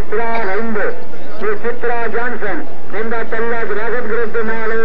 ಚಿತ್ರಾ round ಚಿತ್ರಾ Johnson ನಿಂದ ತಲ್ಲ Raghav group ಮೇಲೆ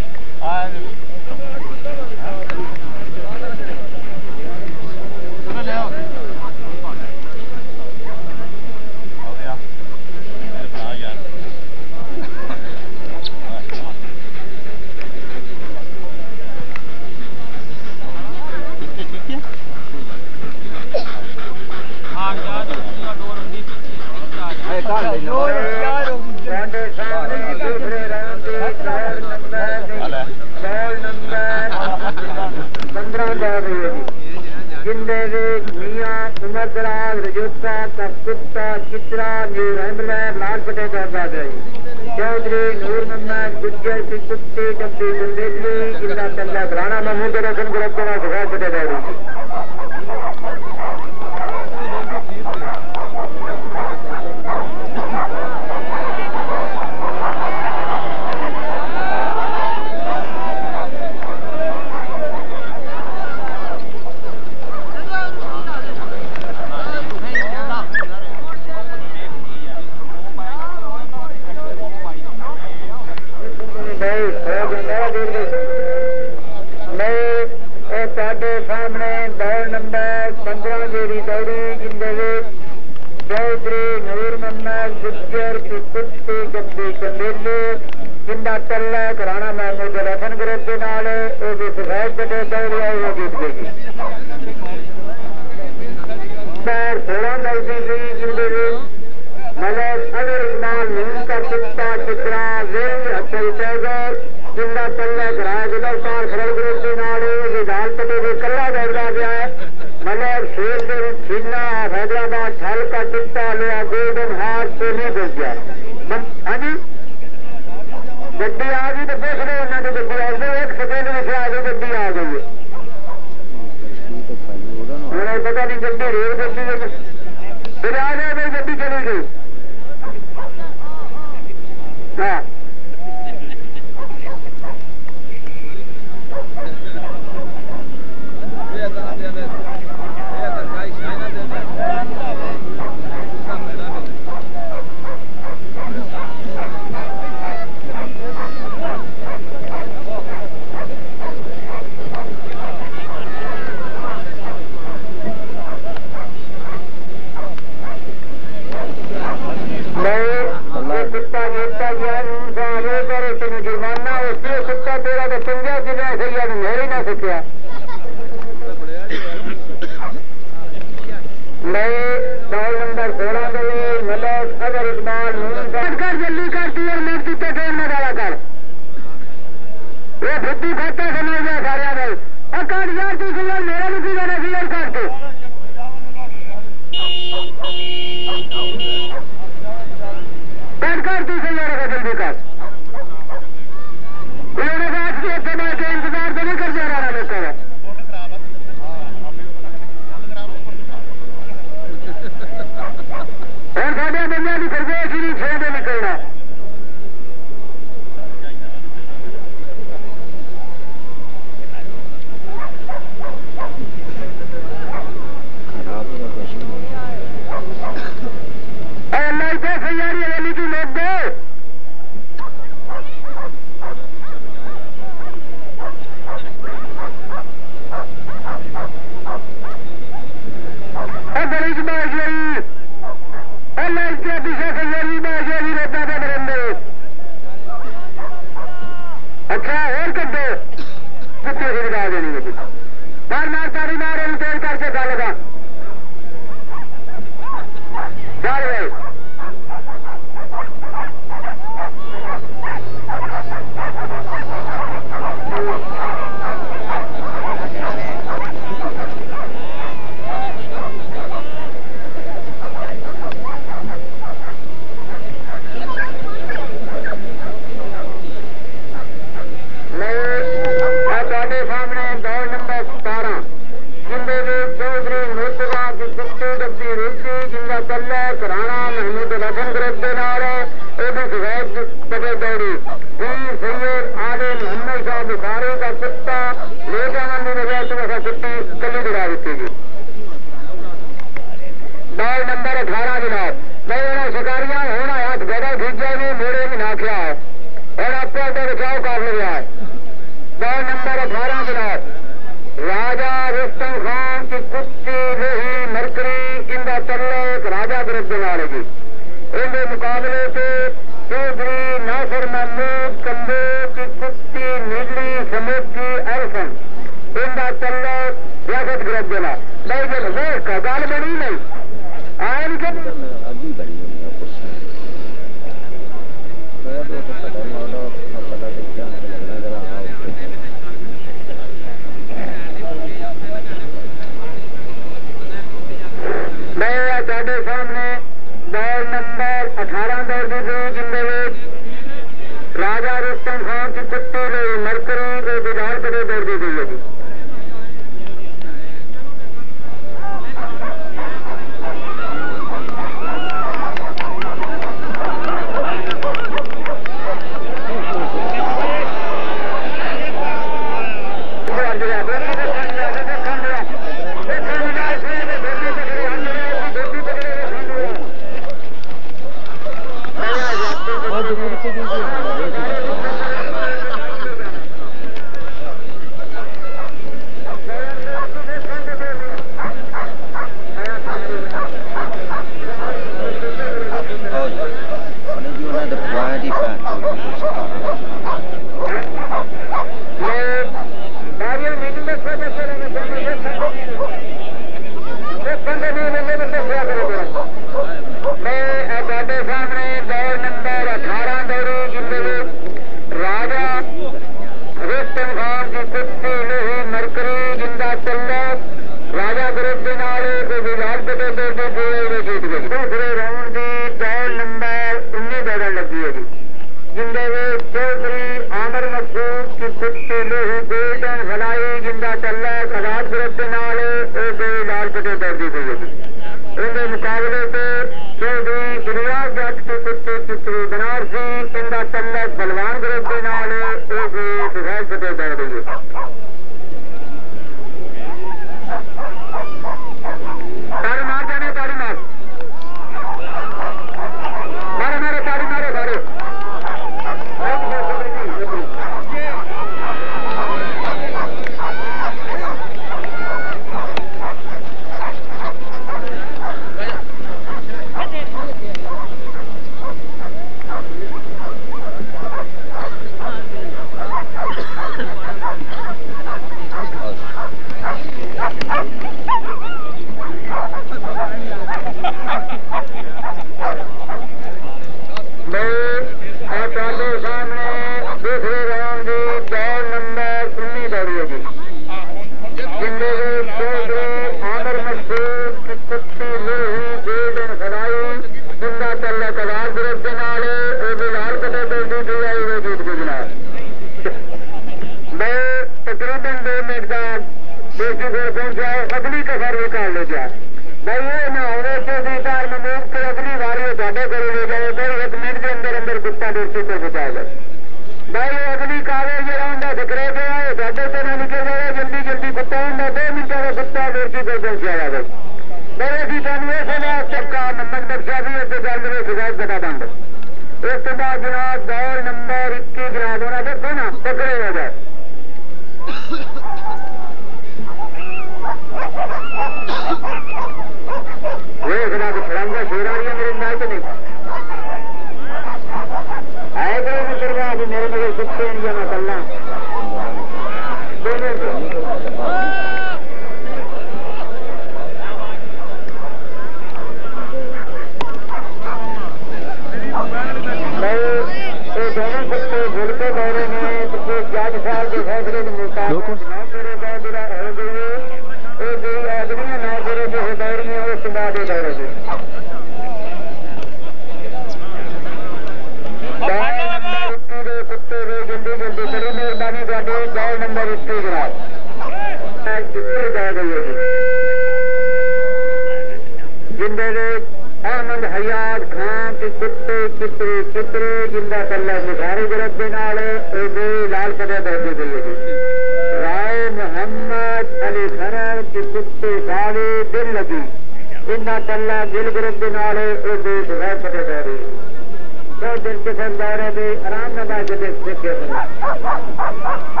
Defesa.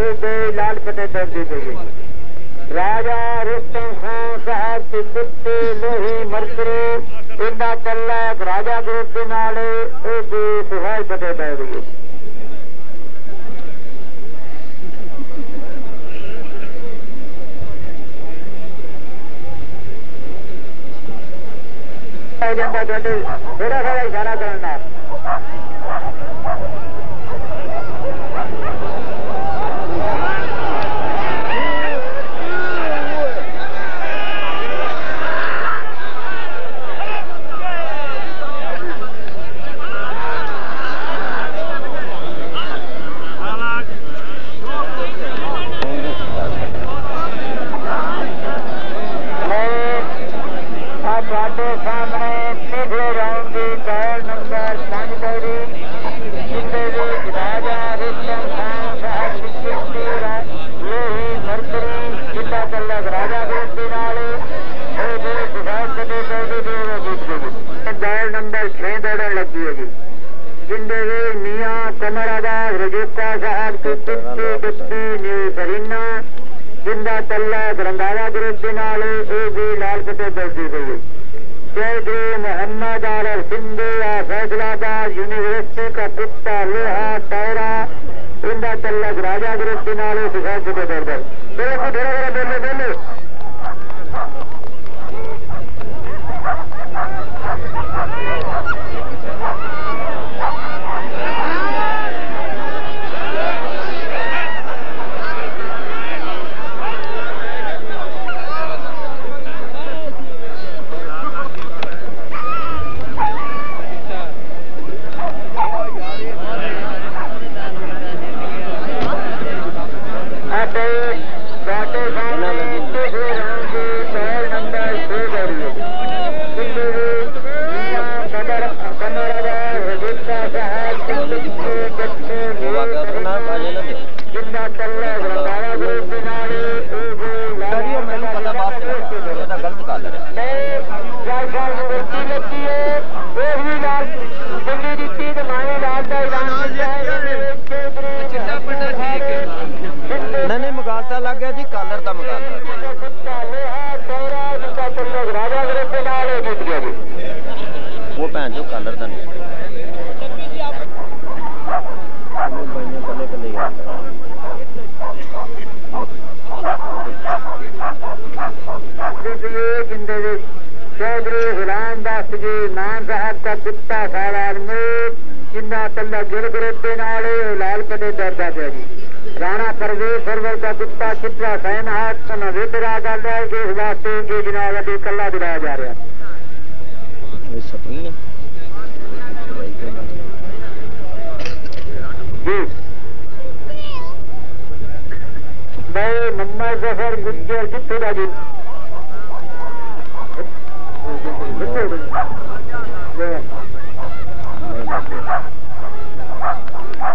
کو لال پتے دردی دے گی راجا رستم خان صاحب کے کتے لوہی مرکرے انڈا تلک راجا گروپ کے نالے اے دے سہائی پتے دے گی اشارہ کرنا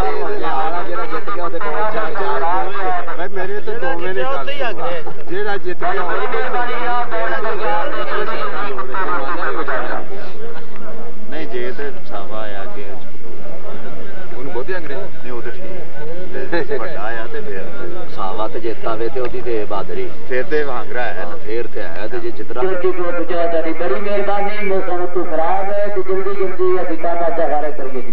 ਟਾਈਮ ਹੋ ਗਿਆ। ਹਾਰਾ ਜਿਹੜਾ ਜਿੱਤ ਗਿਆ ਉਹਦੇ ਕੋਲ ਜਾਏਗਾ ਭਾਈ ਮੇਰੇ ਤੇ ਦੋ ਮਹੀਨੇ ਕਰ ਜਿਹੜਾ ਜਿੱਤ ਗਿਆ ਨਹੀਂ ਜੇ ਤੇ ਸਾਵਾ ਆ ਕੇ ਉਹਨੂੰ ਬਹੁਤੀ ਅੰਗਰੇਜ਼ ਨਹੀਂ ਉਹ ਤੇ ਠੀਕ ਵੱਡਾ ਆ ਤੇ ਫਿਰ ਸਾਵਾ ਤੇ ਜਿੱਤਾਵੇ ਤੇ ਉਹਦੀ ਤੇ ਬਾਦਰੀ। ਫਿਰ ਤੇ ਵਾਂਗਰਾ ਹੈ ਫੇਰ ਤੇ ਹੈ ਤੇ ਜੇ ਚਿਤਰਾ ਜਲਦੀ ਤੋਂ ਬਚਾ ਜਾਨੀ ਬੜੀ ਮਿਹਰਬਾਨੀ ਮੌਸਮ ਤੋਂ ਖਰਾਬ ਹੈ ਤੇ ਜਲਦੀ ਜਲਦੀ ਅਸੀਂ ਕਾਮਾ ਚਾਹਾਰੇ ਕਰੀਏ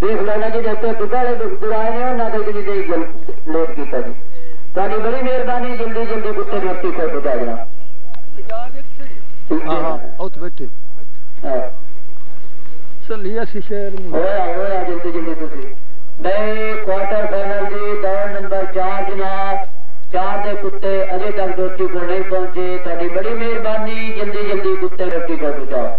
ਦੇਖ ਲੈਣਾ ਜੀ ਜਿੱਥੇ ਦੁਕਾਲੇ ਦੁਰਾਏ ਨੇ ਉਹਨਾਂ ਦੇ ਜਿਹੜੀ ਦੇ ਲੇਟ ਕੀਤਾ ਜੀ। ਤੁਹਾਡੀ ਬੜੀ ਮਿਹਰਬਾਨੀ ਜਲਦੀ ਜਲਦੀ ਗੁੱਸੇ ਦੇ ਉੱਤੇ ਕੋਈ ਪਹੁੰਚਾ ਦੇਣਾ ਕੁੱਤੇ ਅਜੇ ਤੱਕ ਦੋਤੀ ਕੋਲ ਨਹੀਂ ਪਹੁੰਚੇ। ਤੁਹਾਡੀ ਬੜੀ ਮਿਹਰਬਾਨੀ ਜਲਦੀ ਜਲਦੀ ਕੁੱਤੇ ਰੱਖੀ ਕਰ ਦਿੱਤਾ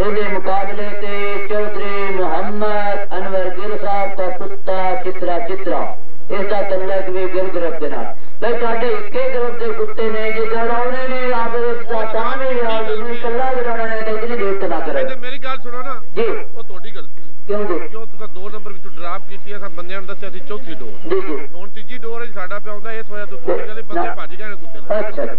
ਇਹਦੇ ਮੁਕਾਬਲੇ ਤੇ ਚੌਧਰੀ ਮੁਹੰਮਦ ਅਨਵਰ ਗਿਰ ਸਾਹਿਬ ਦਾ ਕੁੱਤਾ ਚਿਤਰਾ ਚਿਤਰਾ ਇਸ ਦਾ ਤਲਕ ਵੀ ਗਿਰ ਗਰਫ ਦੇ ਨਾਲ? ਬਈ ਤੁਹਾਡੇ ਇੱਕੇ ਗਰਫ ਦੇ ਕੁੱਤੇ ਨੇ ਜੇ ਦੜਾਉਣੇ ਨੇ ਆਪ ਦਾ ਤਾਂ ਵੀ ਯਾਰ ਤੁਸੀਂ ਇਕੱਲਾ ਦੜਾਉਣਾ ਨੇ ਤਾਂ ਇਤਨੀ ਦੇਰ ਤੱਕ ਨਾ ਕਰੋ। ਮੇਰੀ ਗੱਲ ਸੁਣੋ ਨਾ। ਜੀ। ਉਹ ਤੁਹਾਡੀ ਗਲਤੀ ਕਿਉਂ ਜੀ? ਕਿਉਂ ਕੀਤੀ ਹੈ ਸਭ ਬੰਦਿਆਂ ਨੂੰ ਦੱਸਿਆ ਸੀ ਚੌਥੀ ਡੋਰ ਹੁਣ ਤੀਜੀ ਡੋਰ ਹੈ ਸਾਡਾ ਪਿਆਉਂਦਾ ਇਸ ਵਜ੍ਹਾ ਤੋਂ ਤੁਸੀਂ ਕਹਿੰਦੇ ਬੰਦੇ ਭੱਜ ਗਏ ਨੇ ਕੁੱਤੇ ਨਾਲ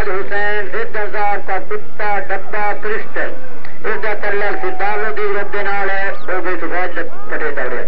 ملک حسین سدھر صاحب کا کتا، ڈبا کرسٹل اس کا تعلق سردار لودی گروپ کے نال ہے، وہ بھی سفید پٹے دوڑے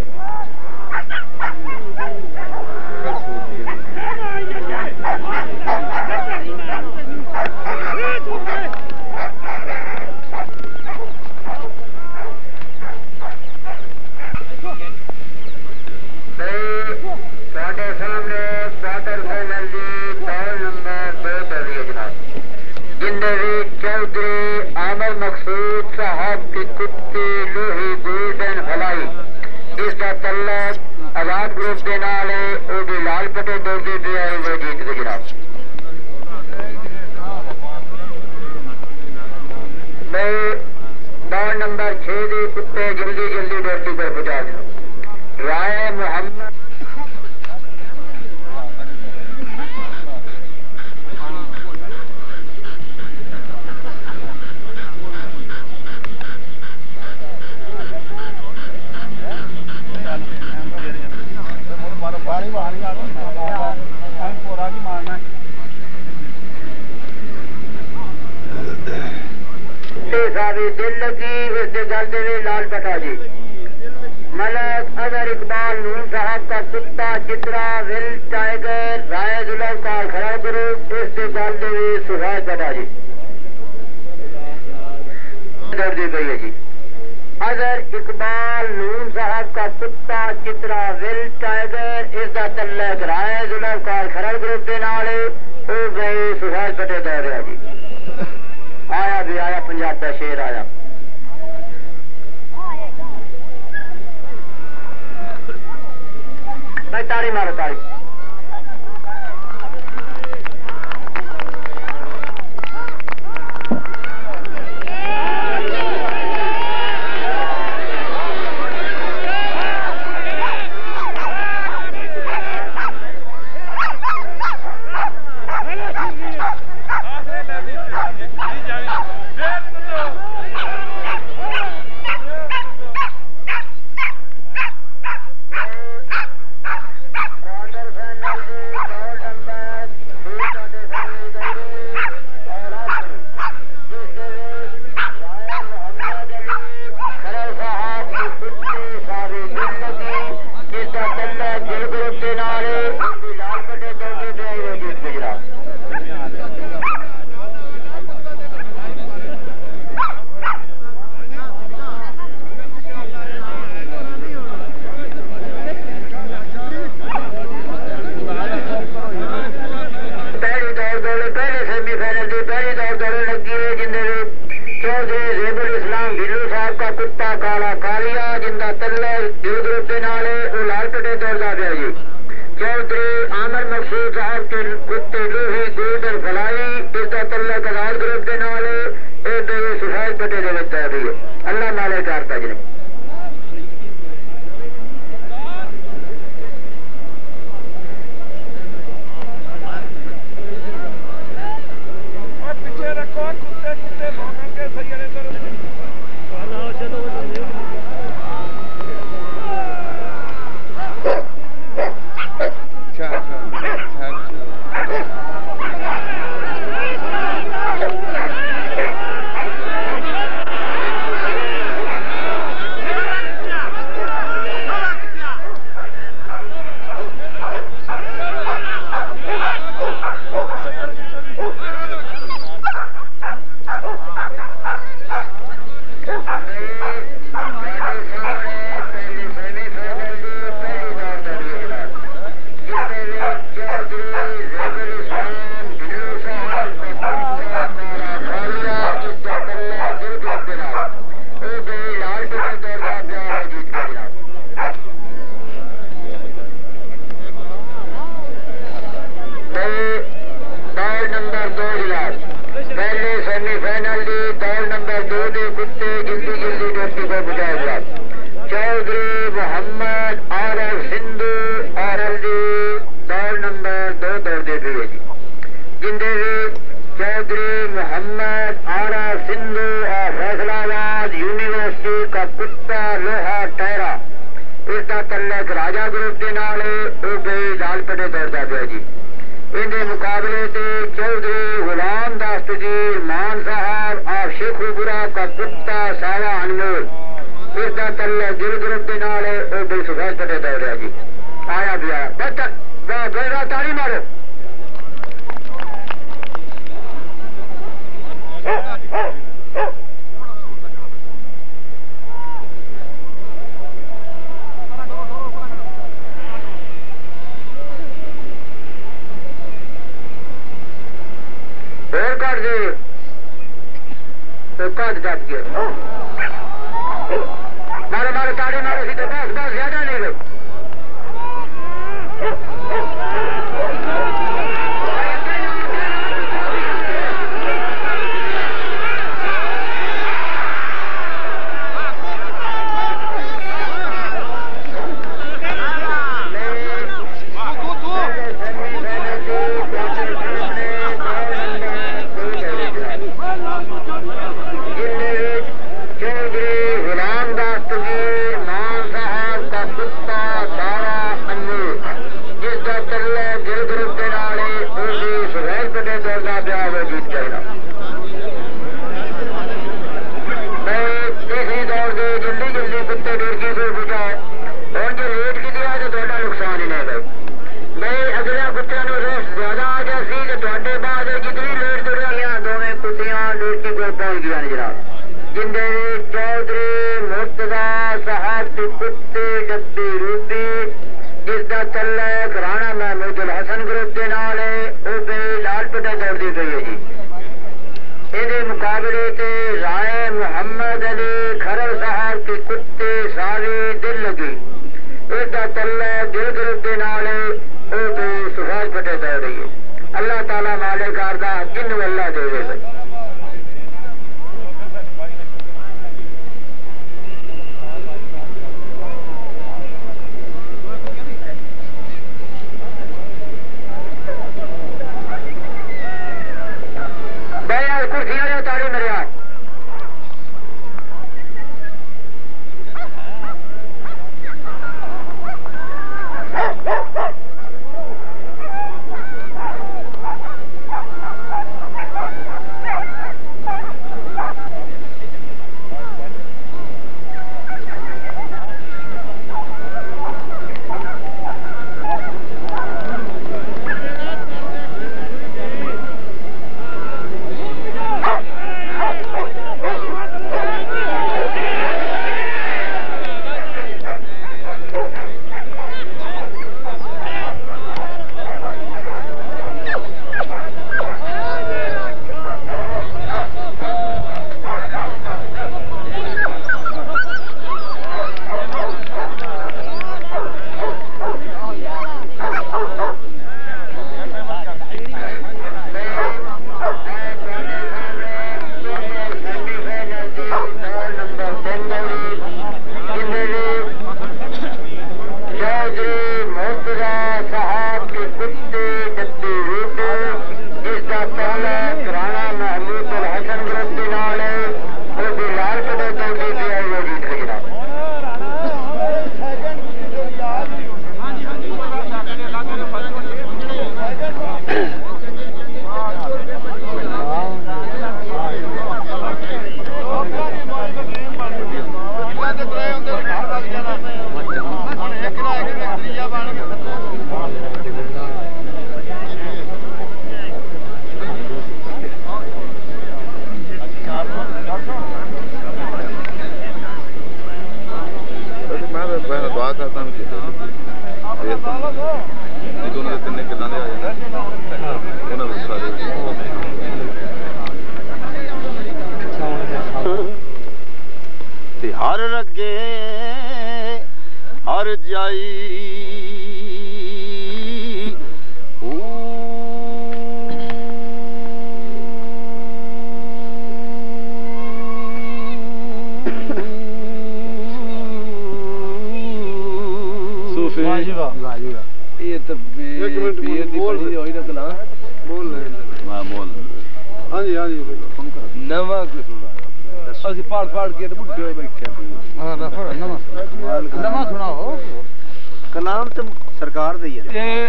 کلام تو سرکار دی ہے۔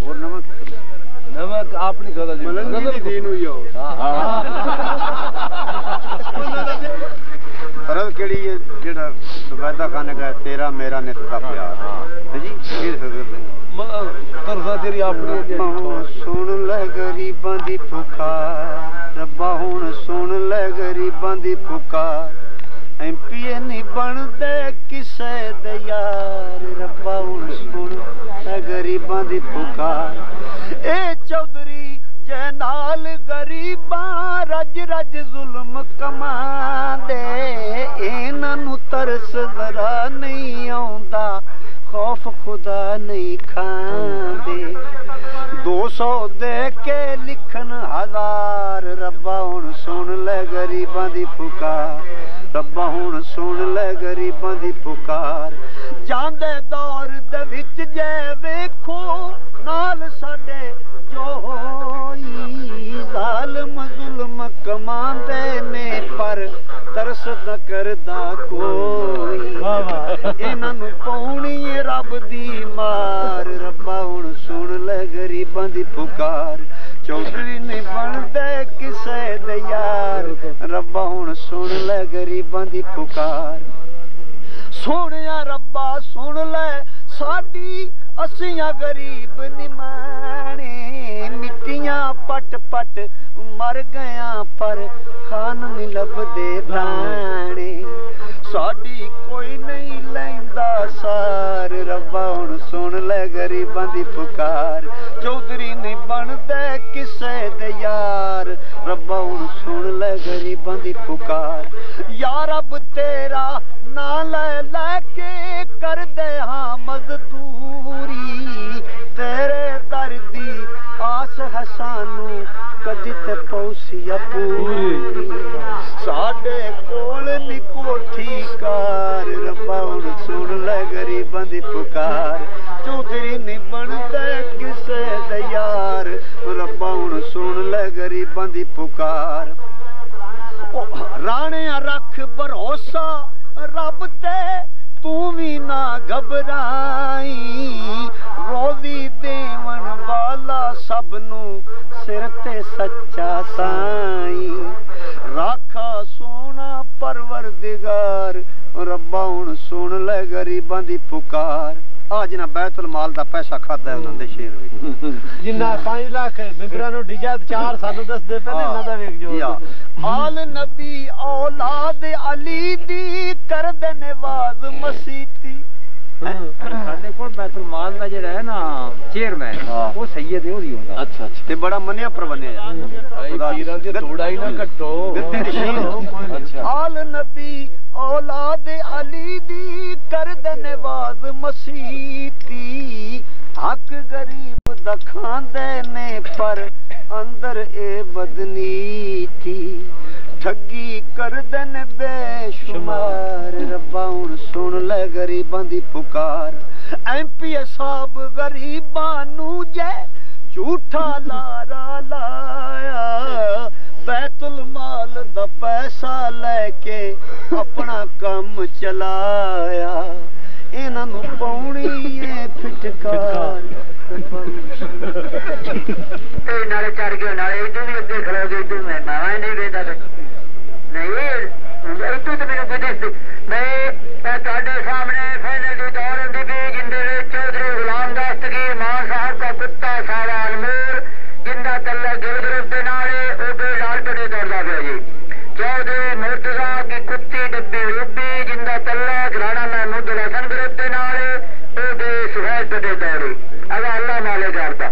اور نمک نمک اپنی غزل ملنگی دین ہوئی ہو ہاں ہاں۔ ਫਰਜ਼ ਕਿਹੜੀ ਹੈ? ਜਿਹੜਾ ਸਬੈਦਾ ਖਾਨ ਕਹੇ ਤੇਰਾ ਮੇਰਾ ਨਿਤ ਦਾ ਪਿਆਰ। ਹੈ ਜੀ ਇਹ ਫਜ਼ਲ ਤਰਜ਼ਾ ਤੇਰੀ ਆਪਣੀ ਸੁਣ ਲੈ ਗਰੀਬਾਂ ਦੀ ਪੁਕਾਰ ਰੱਬਾ ਹੁਣ ਸੁਣ ਲੈ ਗਰੀਬਾਂ ਦੀ ਪੁਕਾਰ ਐਮਪੀਏ ਨਹੀਂ ਬਣਦੇ ਕਿਸੇ ਦੇ ਯਾਰ। ਰੱਬਾ ਹੁਣ ਸੁਣ ਲੈ ਗਰੀਬਾਂ ਦੀ ਪੁਕਾਰ ਇਹ ਚੌਧਰੀ ਜੇ ਨਾਲ ਗਰੀਬਾਂ ਰੱਜ ਰੱਜ ਜ਼ੁਲਮ ਕਮਾਂਦੇ ਇਹਨਾਂ ਨੂੰ ਤਰਸ ਜ਼ਰਾ ਨਹੀਂ ਆਉਂਦਾ, ਖੌਫ ਖੁਦਾ ਨਹੀਂ ਖਾਂਦੇ। 200 ਦੇ ਕੇ ਲਿਖਣ ਹਜ਼ਾਰ, ਰੱਬਾ ਹੁਣ ਸੁਣ ਲੈ ਗਰੀਬਾਂ ਦੀ ਪੁਕਾਰ ਰੱਬਾ ਹੁਣ ਸੁਣ ਲੈ ਗਰੀਬਾਂ ਦੀ ਪੁਕਾਰ ਜਾਂਦੇ ਦੌਰ ਦੇ ਵਿੱਚ ਜੇ ਵੇਖੋ, ਨਾਲ ਸਾਡੇ ਜੋ ਜ਼ਾਲਮ ਜ਼ੁਲਮ ਕਮਾਉਂਦੇ ਨੇ ਪਰ ਤਰਸ ਨਾ। ਕਰਦਾ ਕੋਈ ਇਹਨਾਂ ਨੂੰ ਪਾਉਣੀ ਏ ਰੱਬ ਦੀ ਮਾਰ। ਰੱਬਾ ਹੁਣ ਸੁਣ ਲੈ ਗਰੀਬਾਂ ਦੀ ਪੁਕਾਰ। ਚੌਧਰੀ ਨਹੀਂ ਬਣਦੇ ਕਿਸੇ ਦੇ ਯਾਰ। ਰੱਬਾ ਹੁਣ ਸੁਣ ਲੈ ਗਰੀਬਾਂ ਦੀ ਪੁਕਾਰ। ਸੋਹਣਿਆ ਰੱਬਾ ਸੁਣ ਲੈ ਸਾਡੀ ਅਸੀਂ ਆ ਗਰੀਬ ਨਿਮਾਣੇ ਮਿੱਟੀਆਂ ਪਟ ਪਟ ਮਰ ਗਿਆ ਪਰ ਖਾਨ ਨਹੀਂ ਲੱਭਦੇ ਦਾਣੇ ਸਾਡੀ ਕੋਈ ਨਹੀਂ ਲੈਂਦਾ ਸਾਰ। ਰੱਬਾ ਹੁਣ ਸੁਣ ਲੈ ਗਰੀਬਾਂ ਦੀ ਫੁਕਾਰ ਚੌਧਰੀ ਨਹੀਂ ਬਣਦਾ ਕਿਸੇ ਦੇ ਯਾਰ। ਰੱਬਾ ਹੁਣ ਸੁਣ ਲੈ ਗਰੀਬਾਂ ਦੀ ਫੁਕਾਰ ਯਾ ਰੱਬ ਤੇਰਾ ਨਾਂ ਲੈ ਲੈ ਕੇ ਕਰਦੇ ਹਾਂ ਮਜ਼ਦੂਰੀ। ਤੇਰੇ ਦਰ ਦੀ ਪਾਸ ਹੈ ਸਾਨੂੰ ਕਦੀ ਤੇ ਪੌਸੀਆ ਪੂਰੀ ਸਾਡੇ ਕੋਲ ਨੀ ਕੋਠੀ ਕਾਰ, ਰੱਬਾ ਹੁਣ ਸੁਣ ਲੈ ਗਰੀਬਾਂ ਦੀ ਪੁਕਾਰ। ਚੌਧਰੀ ਨਹੀਂ ਬਣਦਾ ਕਿਸੇ ਦਾ ਯਾਰ, ਰੱਬਾ ਹੁਣ ਸੁਣ ਲੈ ਗਰੀਬਾਂ ਦੀ ਪੁਕਾਰ। ਰਾਣਿਆ ਰੱਖ ਭਰੋਸਾ, ਰੱਬ ਤੇ ਤੂੰ ਵੀ ਨਾ ਘਬਰਾਈ। ਰੋਜ਼ੀ ਦੇਵਣ ਵਾਲਾ ਸਭ ਨੂੰ ਸਿਰ ਤੇ ਸੱਚਾ ਸਾਈ। ਰਾਖਾ ਸੋਹਣਾ ਪਰਵਰਦਿਗਾਰ ਰੱਬਾ ਹੁਣ ਸੁਣ ਲੈ ਗਰੀਬਾਂ ਦੀ ਪੁਕਾਰ। ਆ ਜਿਹਨਾਂ ਬੈਤੁਲ ਮਾਲ ਦਾ ਪੈਸਾ ਖਾਦਾ ਉਹਨਾਂ ਦੇ ਸ਼ੇਰ ਵਿੱਚ। ਜਿੰਨਾ 5 ਲੱਖ ਬਿੰਦਰਾ ਨੂੰ ਡਿਜਾ ਚਾਰ ਸਾਨੂੰ ਦੱਸਦੇ ਪਏ ਨੇ ਇਹਨਾਂ ਦਾ ਵੇਖ ਜੋ ਆਲ ਨਬੀ ਔਲਾਦ ਅਲੀ ਦੀ ਕਰਦੇ ਨਵਾਜ਼ ਮਸੀਤੀ। ਸਾਡੇ ਕੋਲ ਬੈਤੁਲ ਮਾਲ ਦਾ ਜਿਹੜਾ ਹੈ ਨਾ ਚੇਅਰਮੈਨ ਉਹ ਸੈਦ ਹੈ ਉਹਦੀ ਹੁੰਦਾ। ਅੱਛਾ ਅੱਛਾ। ਤੇ ਬੜਾ ਮੰਨਿਆ ਪਰਵੰਨਿਆ ਖੁਦਾ ਪੀਰਾਂ ਦੀ ਤੋੜਾ ਹੀ ਨਾ ਘਟੋ। ਦਿੱਤੀ ਨਸ਼ੀਨ ਅੱਛਾ। ਆਲ ਨਬੀ ਔਲਾਦ ਅਲੀ ਦੀ ਕਰਦ ਨਵਾਜ਼ ਮਸੀਤੀ। ਹੱਕ ਗਰੀਬ ਦਖਾਂਦੇ ਨੇ ਪਰ ਅੰਦਰ ਇਹ ਬਦਨੀਤੀ। ਠੱਗੀ ਕਰਦਨ ਬੇਸ਼ੁਮਾਰ। ਰੱਬਾ ਹੁਣ ਸੁਣ ਲੈ ਗਰੀਬਾਂ ਦੀ ਪੁਕਾਰ। ਐਮਪੀ ਸਾਹਿਬ ਗਰੀਬਾਂ ਨੂੰ ਜੈ ਝੂਠਾ ਲਾਰਾ ਲਾਇਆ, ਬੈਤੁਲ ਮਾਲ ਦਾ ਪੈਸਾ ਲੈ ਕੇ ਆਪਣਾ ਕੰਮ ਚਲਾਇਆ। ਇਹਨਾਂ ਨੂੰ ਪਾਉਣੀ ਏ ਫਟਕਾਰ। ਇਹ ਨਾਲੇ ਚੜ ਗਏ, ਨਾਲੇ ਇਦੋਂ ਵੀ ਅੱਗੇ ਖਲੋ ਗਏ ਇਦੋਂ ਮੈਂ ਨਾ ਨਹੀਂ ਵੇਦਾ ਤੁਹਾਡੇ ਸਾਹਮਣੇ ਵੀ ਜਿੰਦੇ ਵਿੱਚ ਗੁਲਾਮ ਦਾਸ ਤਕੀਰ ਮਾਨ ਸਾਹਿਬ ਦਾ ਕੁੱਤਾ ਸਾਰਾ ਅਲਮੂਰ ਜਿੰਦਾ ਤੱਲਾ ਗਿਲਗਰਬ ਦੇ ਨਾਲ ਉਹ ਵੀ ਲਾਲ ਟੜੇ ਪਿਆ ਜੀ। ਚੌਧਰੀ ਮੁਰਤਜ਼ਾ ਦੀ ਕੁੱਤੀ ਡੱਬੀ ਰੂਬੀ, ਜਿੰਦਾ ਤੱਲਾ ਘਰਾਣਾ ਮਹਿਮੂਦ ਹਸਨ ਗਰੁੱਪ ਦੇ ਨਾਲ ਉਹ ਵੀ ਸਫੈਦ ਟੜੇ ਦੌੜੀ ਅੱਲਾ ਨਾਲੇ ਕਰਦਾ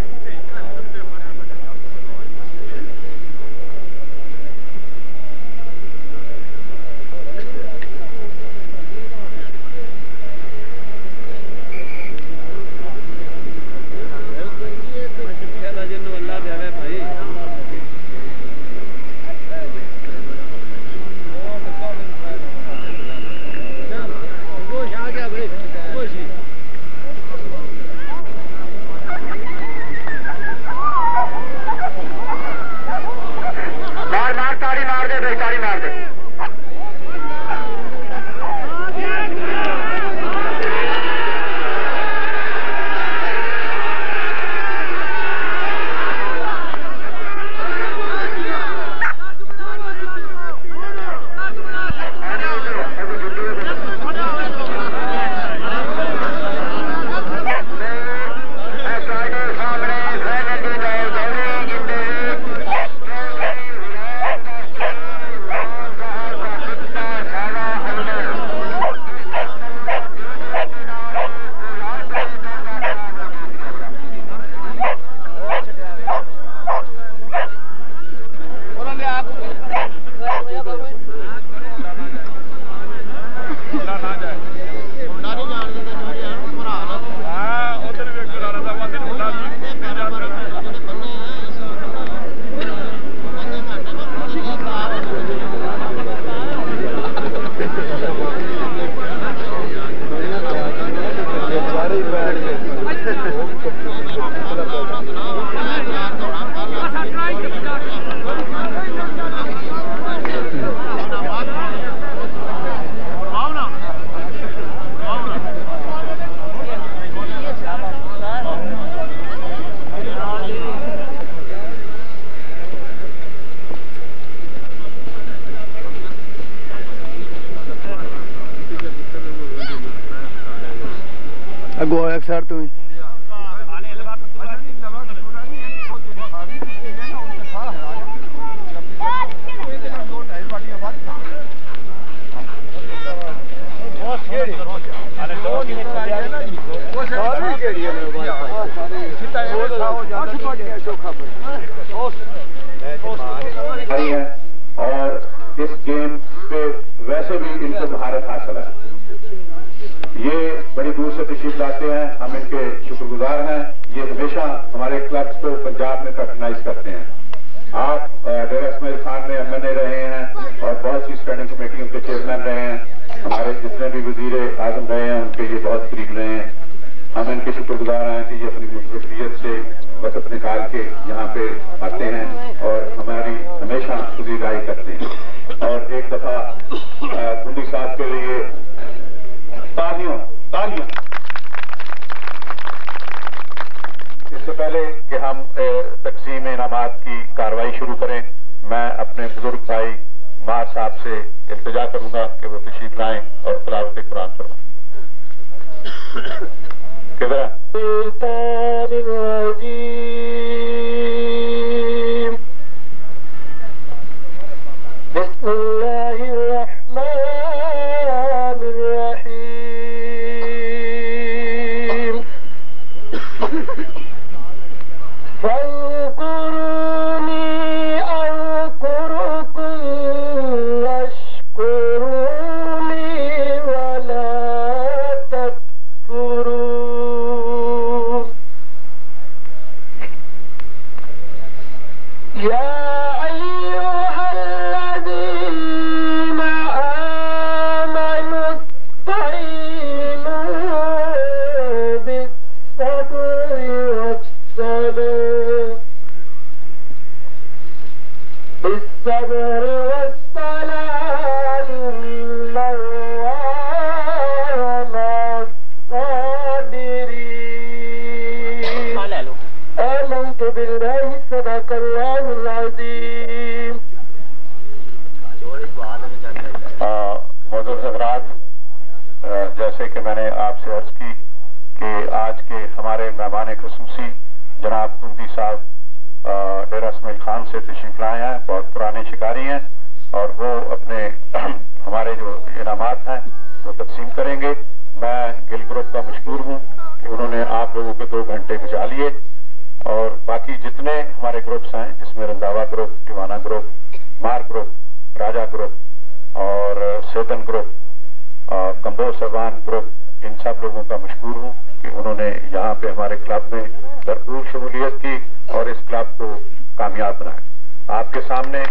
کمبو سروان گروپ ان سب لوگوں کا مشکور ہوں کہ انہوں نے یہاں پہ ہمارے کلب میں بھرپور شمولیت کی اور اس کلب کو کامیاب بنایا۔ آپ کے سامنے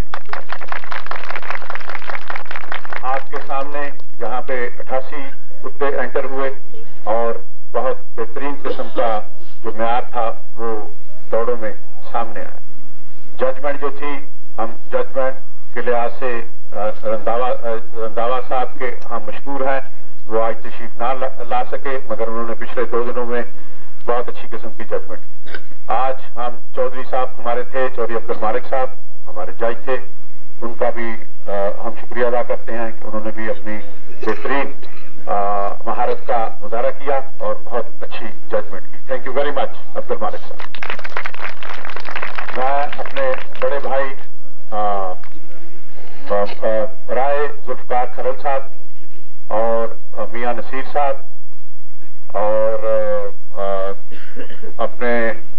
آپ کے سامنے یہاں پہ اٹھاسی کتے انٹر ہوئے اور بہت بہترین قسم کا جو معیار تھا وہ دوڑوں میں سامنے آیا۔ ججمنٹ جو تھی، ہم ججمنٹ کے لحاظ سے رنداوا صاحب کے ہم مشکور ہیں۔ وہ آج تشریف نہ لا- سکے، مگر انہوں نے پچھلے دو دنوں میں بہت اچھی قسم کی ججمنٹ۔ آج ہم چودھری صاحب ہمارے تھے، چودھری عبد المالک صاحب ہمارے جج تھے۔ ان کا بھی ہم شکریہ ادا کرتے ہیں کہ انہوں نے بھی اپنی بہترین مہارت کا مظاہرہ کیا اور بہت اچھی ججمنٹ کی۔ تھینک یو ویری مچ عبد المالک صاحب۔ میں اپنے بڑے بھائی رائے ذوالفقار کھرل صاحب اور میاں نصیر صاحب اور اپنے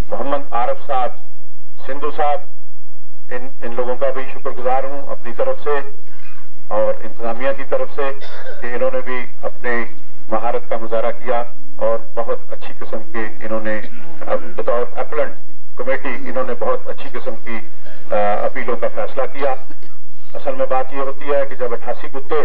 محمد عارف صاحب، سندھو صاحب، ان ان لوگوں کا بھی شکر گزار ہوں اپنی طرف سے اور انتظامیہ کی طرف سے کہ انہوں نے بھی اپنی مہارت کا مظاہرہ کیا اور بہت اچھی قسم کی انہوں نے بطور اپلنٹ کمیٹی، انہوں نے بہت اچھی قسم کی اپیلوں کا فیصلہ کیا۔ اصل میں بات یہ ہوتی ہے کہ جب اٹھاسی کتے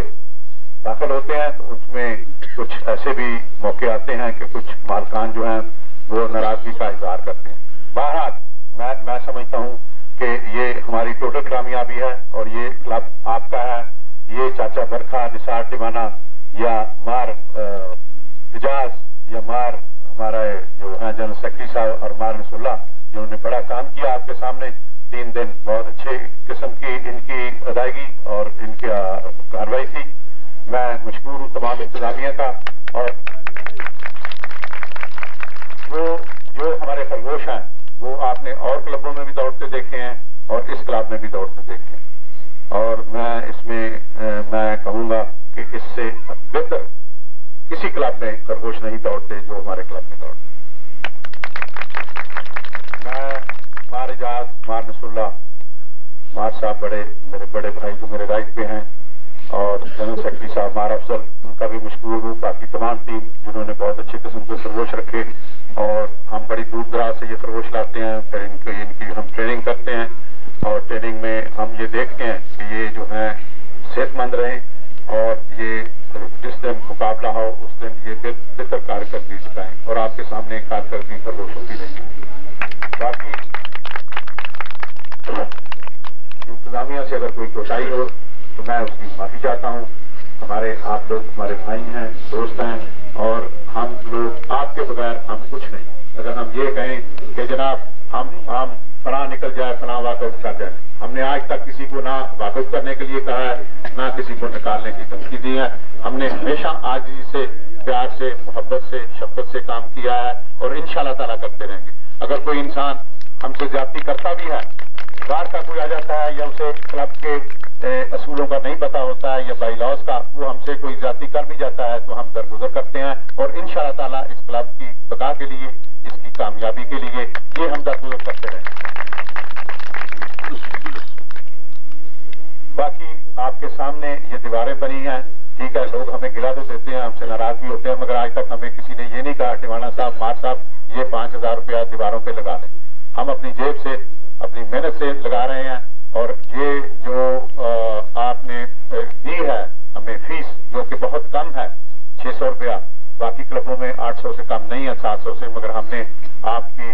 داخل ہوتے ہیں تو اس میں کچھ ایسے بھی موقع آتے ہیں کہ کچھ مالکان جو ہیں وہ ناراضگی کا اظہار کرتے ہیں۔ بہرحال میں میں سمجھتا ہوں کہ یہ ہماری ٹوٹل کامیابی ہے اور یہ کلب آپ کا ہے۔ یہ چاچا برکھا نثار ٹیوانا یا مار اجاز یا مار ہمارا جو ہیں جنرل سیکرٹری صاحب اور مار نس اللہ جنہوں نے بڑا کام کیا آپ کے سامنے۔ تین دن بہت اچھے قسم کی ان کی ادائیگی اور ان کی آ، کارروائی تھی۔ میں مشکور ہوں تمام انتظامیہ کا اور وہ جو ہمارے خرگوش ہیں، وہ آپ نے اور کلبوں میں بھی دوڑتے دیکھے ہیں اور اس کلب میں بھی دوڑتے دیکھے ہیں۔ اور میں اس میں میں کہوں گا کہ اس سے بہتر کسی کلب میں خرگوش نہیں دوڑتے جو ہمارے کلب میں دوڑتے۔ میں مار اجاز، مار نس اللہ مار صاحب بڑے، میرے بڑے بھائی جو میرے رائٹ پہ ہیں اور جنرل سیکرٹری صاحب مار افضل، ان کا بھی مشکور ہوں، باقی تمام ٹیم جنہوں نے بہت اچھے قسم کے خرگوش رکھے اور ہم بڑی دور دراز سے یہ خرگوش لاتے ہیں، پھر ان کی ان کی ہم ٹریننگ کرتے ہیں اور ٹریننگ میں ہم یہ دیکھتے ہیں کہ یہ جو ہیں صحت مند رہیں اور یہ جس دن مقابلہ ہو، اس دن یہ بہتر کارکردگی دکھائیں اور آپ کے سامنے کارکردگی خرگوشوں کی رہی باقی انتظامیہ سے اگر کوئی کوشائی ہو تو میں اس کی معافی چاہتا ہوں۔ ہمارے آپ لوگ، ہمارے بھائی ہیں، دوست ہیں، اور ہم لوگ آپ کے بغیر ہم کچھ نہیں۔ اگر ہم یہ کہیں کہ جناب ہم ہم فلاں نکل جائے، فلاں واقف کر جائے۔ ہم نے آج تک کسی کو نہ واقف کرنے کے لیے کہا ہے، نہ کسی کو نکالنے کی دھمکی دی ہے۔ ہم نے ہمیشہ آجی سے، پیار سے، محبت سے، شفقت سے کام کیا ہے، اور ان شاء اللہ تعالیٰ کرتے رہیں گے۔ اگر کوئی انسان ہم سے زیادتی کرتا بھی ہے باہر کا کوئی آ جاتا ہے یا اسے کلب کے اصولوں کا نہیں پتا ہوتا ہے یا بائی لاس کا، وہ ہم سے کوئی زیادتی کر بھی جاتا ہے تو ہم درگزر کرتے ہیں اور ان شاء اللہ تعالیٰ اس کلب کی بقا کے لیے، اس کی کامیابی کے لیے یہ ہم درگزر کرتے رہیں۔ باقی آپ کے سامنے یہ دیواریں بنی ہیں، ٹھیک ہے، لوگ ہمیں گلا تو دیتے ہیں، ہم سے ناراض بھی ہوتے ہیں، مگر آج تک ہمیں کسی نے یہ نہیں کہا ٹیوانا صاحب، مار صاحب، یہ پانچ ہزار روپیہ دیواروں پہ لگا لیں۔ ہم اپنی جیب سے، اپنی محنت سے لگا رہے ہیں۔ اور یہ جو آپ نے دی ہے ہمیں فیس جو کہ بہت کم ہے، چھ سو روپیہ، باقی کلبوں میں آٹھ سو سے کم نہیں ہے، سات سو سے، مگر ہم نے آپ کی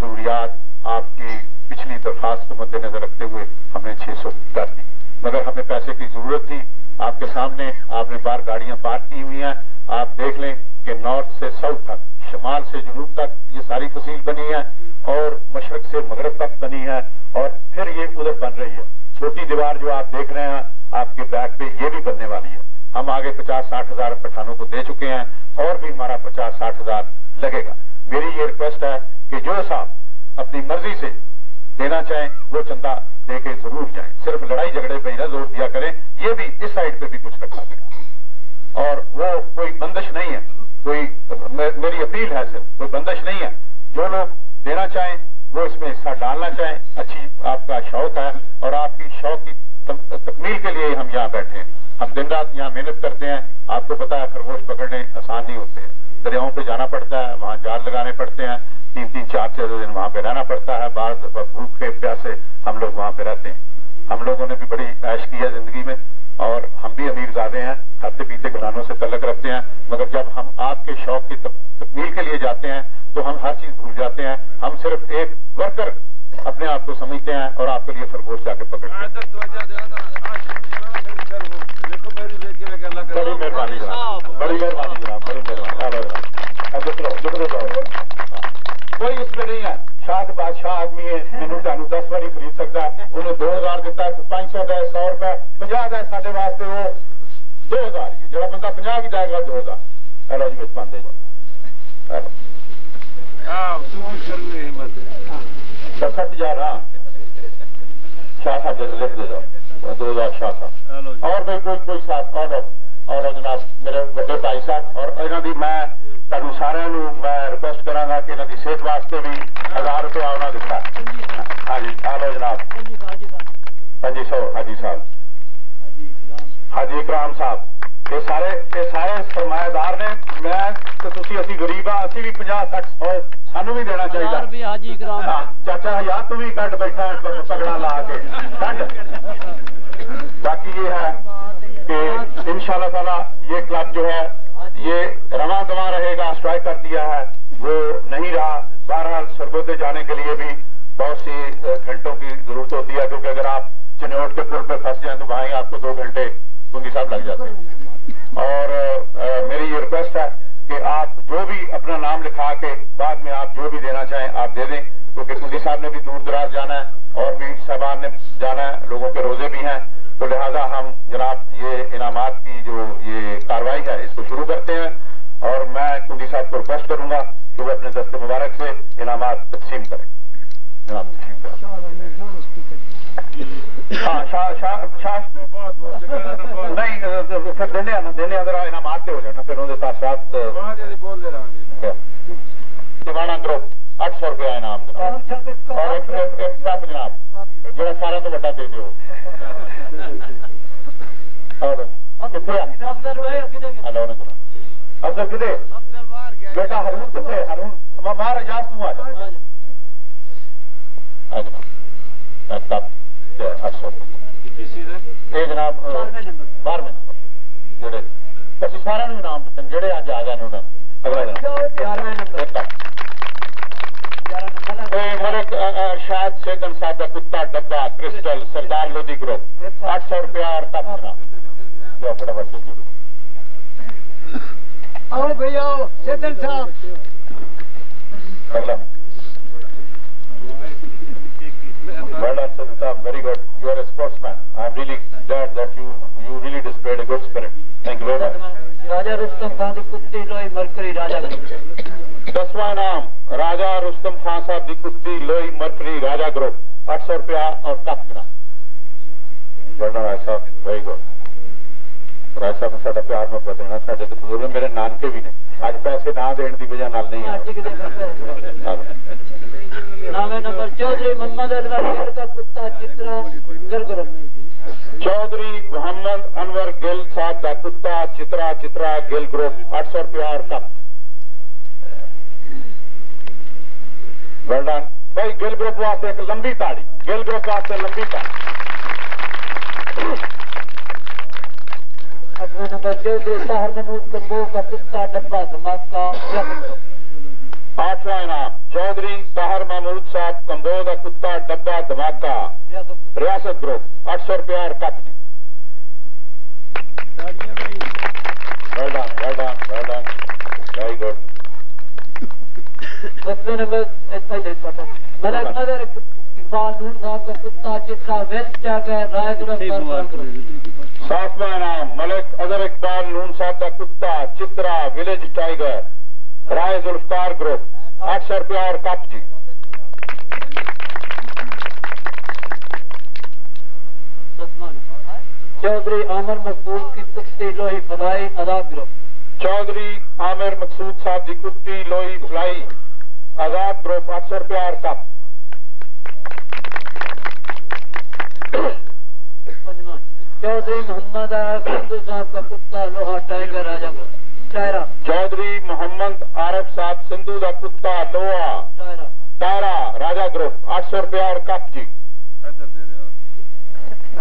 ضروریات، آپ کی پچھلی درخواست کو مد نظر رکھتے ہوئے ہم نے چھ سو کر دی۔ مگر ہمیں پیسے کی ضرورت تھی۔ آپ کے سامنے آپ نے بار گاڑیاں پارک کی ہوئی ہیں۔ آپ دیکھ لیں کہ نارتھ سے ساؤتھ تک، شمال سے جنوب تک یہ ساری فصیل بنی ہے اور مشرق سے مغرب تک بنی ہے اور پھر یہ ادھر بن رہی ہے۔ چھوٹی دیوار جو آپ دیکھ رہے ہیں، آپ کے بیک پہ یہ بھی بننے والی ہے۔ ہم آگے پچاس ساٹھ ہزار پٹھانوں کو دے چکے ہیں اور بھی ہمارا پچاس ساٹھ ہزار لگے گا۔ میری یہ ریکویسٹ ہے کہ جو صاحب اپنی مرضی سے دینا چاہیں، وہ چندہ دے کے ضرور جائیں۔ صرف لڑائی جھگڑے پہ ہی نہ زور دیا کریں، یہ بھی اس سائڈ پہ بھی کچھ رکھا کریں۔ اور وہ کوئی بندش نہیں ہے۔ کوئی میری اپیل ہے صرف، کوئی بندش نہیں ہے۔ جو لوگ دینا چاہیں، وہ اس میں حصہ ڈالنا چاہیں۔ اچھی آپ کا شوق ہے اور آپ کی شوق کی تکمیل کے لیے ہم یہاں بیٹھے ہیں۔ ہم دن رات یہاں محنت کرتے ہیں۔ آپ کو پتا ہے خرگوش پکڑنے آسان نہیں ہوتے ہیں۔ دریاؤں پہ جانا پڑتا ہے، وہاں جال لگانے پڑتے ہیں۔ تین تین چار چار دن وہاں پہ رہنا پڑتا ہے۔ بعض دفعہ بھوک کے پیاسے ہم لوگ وہاں پہ رہتے ہیں۔ ہم لوگوں نے بھی بڑی عیش کی ہے زندگی میں۔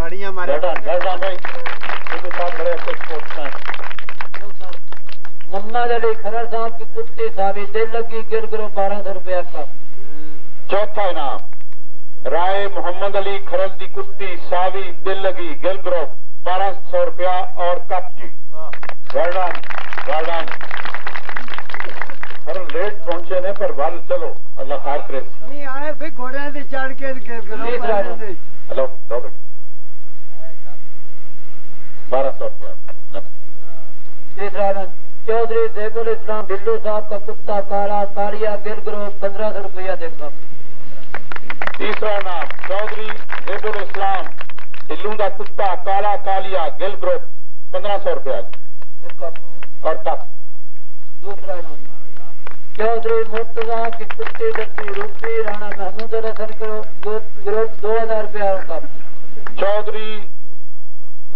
تاڑیاں مارے ڈن بھائی سندھو صاحب بڑے محمد علی صاحب کی کتی ساوی دل لگی گر گرو بارہ سو روپیہ کا۔ چوتھا انعام رائے محمد علی کھرل دی کشتی ساوی دل لگی گل گروپ بارہ سو روپیہ اور کپ جی۔ Well done well done sir late پہنچے نے پر ول چلو۔ اللہ خیر کرے نہیں آئے پھر گھوڑے سے چڑھ کے۔ ہلو دو بیٹے بارہ سو روپیہ تیسرا رن چودھری زیب الاسلام ڈلو صاحب کا کتا کالا کاریا گر گرو پندرہ سو روپیہ دے گا تیسرا نام چودھری زیب الاسلام ٹلو کا کتا کالا کالیا گل گروپ پندرہ سو روپیہ اور کپ دوسرا نام چودھری مرتضا کی کتی ڈبی روپی رانا محمود الحسن کرو گروپ دو ہزار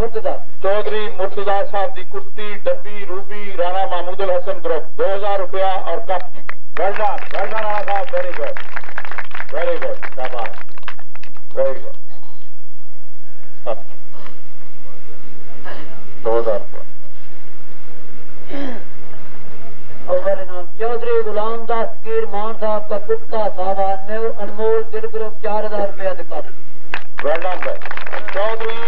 کا چودھری مرتضا صاحب کی کشتی ڈبی روبی رانا محمود الحسن گروپ دو ہزار روپیہ اور کپ جی well done well done Rana صاحب. ویری گڈ ویری گڈ شاباش. ویری گڈ دو ہزار روپیہ۔ چودھری غلام داس گیر مان صاحب کا کتا ساوان انمول گر گروپ چار ہزار روپیہ انمول گروپ چار ہزار نٹ well done bhai chaudhary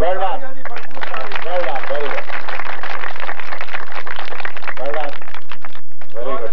well done well done very good well done very good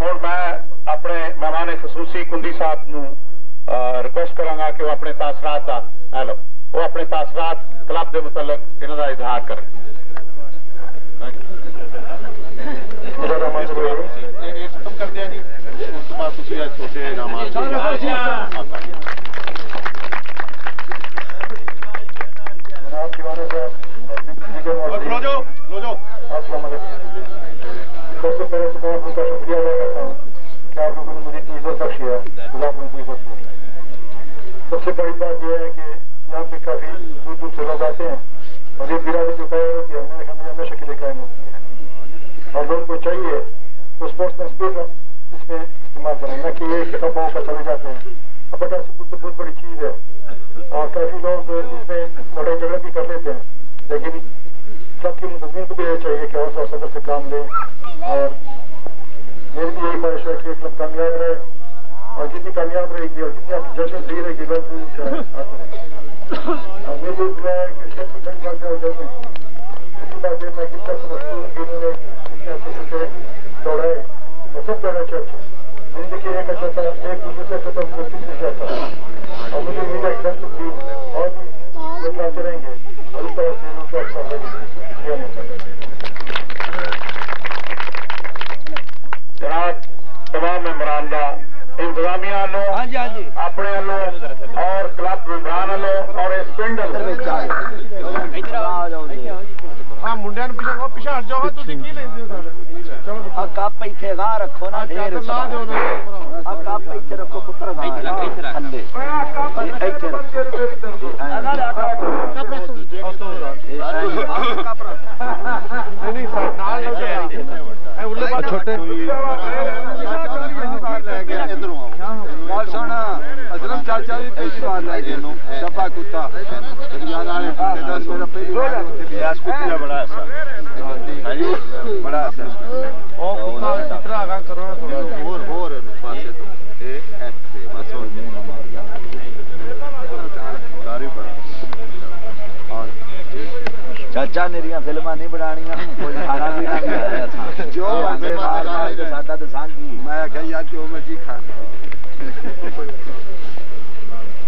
ਹੁਣ ਮੈਂ ਆਪਣੇ ਮਹਿਮਾਨ ਖਸੂਸੀ ਕੁੰਡੀ ਸਾਹਿਬ ਨੂੰ ਰਿਕੁਐਸਟ ਕਰਾਂਗਾ ਕਿ ਉਹ ਆਪਣੇ ਤਾਸਰਾਤ ਦਾ ਹੈਲੋ ਉਹ ਆਪਣੇ ਤਾਸਰਾਤ ਕਲੱਬ ਦੇ ਮੁਤਲਕ ਇਹਨਾਂ ਦਾ ਇਜ਼ਹਾਰ ਕਰਨ جی بڑی بات یہ ہے کہ یہاں پہ کافی دور دور سے لوگ آتے ہیں اور یہ برادری جو کہہ رہے ہیں کہ اور لوگوں کو چاہیے تو اسپورٹس میں اسپورٹ اس میں استعمال کریں۔ نہ کہ یہ کتابوں کا چلے جاتے ہیں۔ اپنا سکول تو بہت بڑی چیز ہے۔ اور کافی لوگ اس میں لڑائی جھگڑے بھی کر لیتے ہیں۔ لیکن سب کی مضمون کو بھی یہ چاہیے کہ حوصلہ صدر سے کام لیں۔ اور میری بھی یہی خواہش ہے کہ کلب کامیاب رہے۔ اور جتنی کامیاب رہے گی اور جتنی آپ کی جشن صحیح رہے گی لوگ بھی آتے رہیں اور میری دعا ہے کہ سب کو ٹھنڈ بات ہو جائے اسی بات میں کس طرح سمجھتی ہوں کہ سے اور سب اچھے اچھے زندگی ایک اچھا تھا ایک دوسرے سے اچھا تھا سے اچھا تھا اور مجھے امید ہے کہ سب بھی اور بھی رہیں گے اور اس طرح سے ان کو اچھا جناب تمام ممبران کا انتظامیہ والوں اپنے والوں اور کلب ممبران والوں اور اس پنڈ ہاں منڈیا نو پیچھے پیچھے ہٹ جاؤ تھی کی لیندے ہو سر چلو آ کپ ایتھے گاہ رکھو نا ڈھیر لا دیو آ کپ ایتھے رکھو پتر گاہ تھلے ایتھے رکھو نہیں نہیں سر نال لگ جائے اے اولے چھوٹے چاچا بھی پہلی بار لے